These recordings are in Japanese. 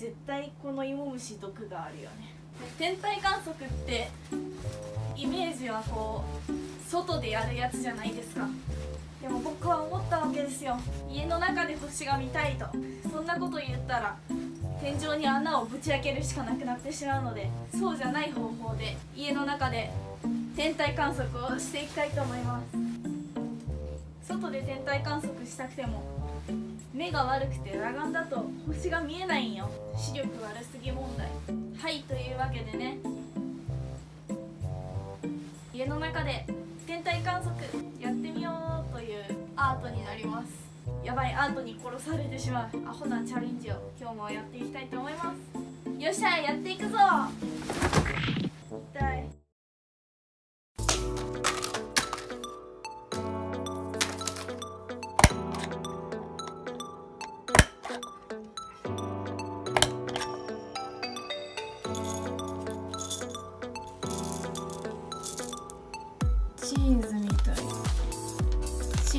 絶対この芋虫毒があるよね。天体観測ってイメージはこう外でやるやつじゃないですか。でも僕は思ったわけですよ。家の中で星が見たいと。そんなこと言ったら天井に穴をぶち開けるしかなくなってしまうのでそうじゃない方法で家の中で天体観測をしていきたいと思います。外で天体観測したくても目が悪くて裸眼だと星が見えないんよ。視力悪すぎ問題。はいというわけでね。家の中で天体観測やってみようというアートになります。やばいアートに殺されてしまう。アホなチャレンジを今日もやっていきたいと思います。よっしゃやっていくぞ。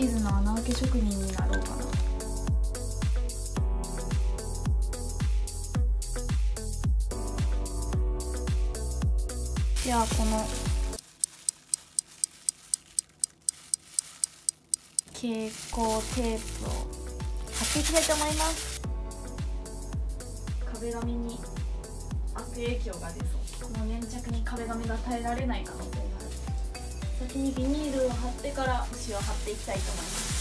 チーズの穴開け職人になろうかな。ではこの蛍光テープを貼っていきたいと思います。壁紙に悪影響が出そう。この粘着に壁紙が耐えられない可能性先にビニールを貼ってから星を貼っていきたいと思います。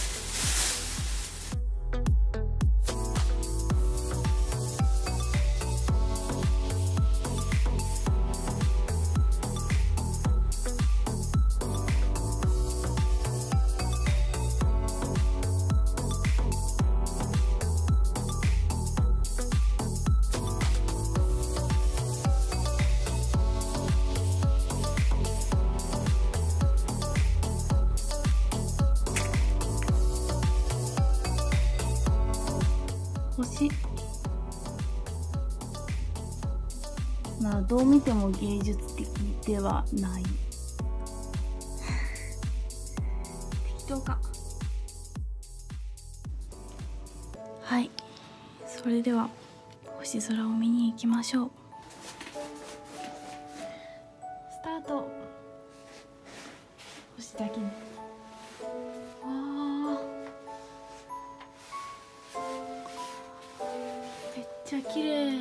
星。まあどう見ても芸術的ではない。適当か。はい。それでは星空を見に行きましょう。スタート。星だけにちゃ綺麗。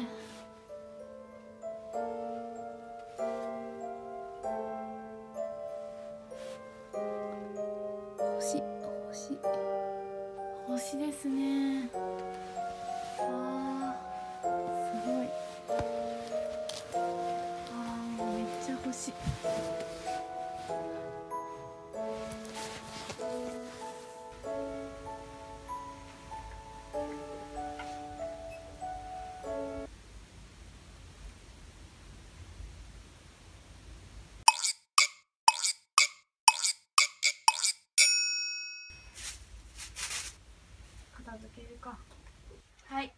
星星。星ですね。あーすごい。あーめっちゃ星。片付けるか。はい。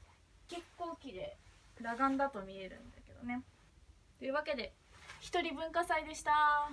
結構綺麗裸眼だと見えるんだけどね。というわけで一人文化祭でした。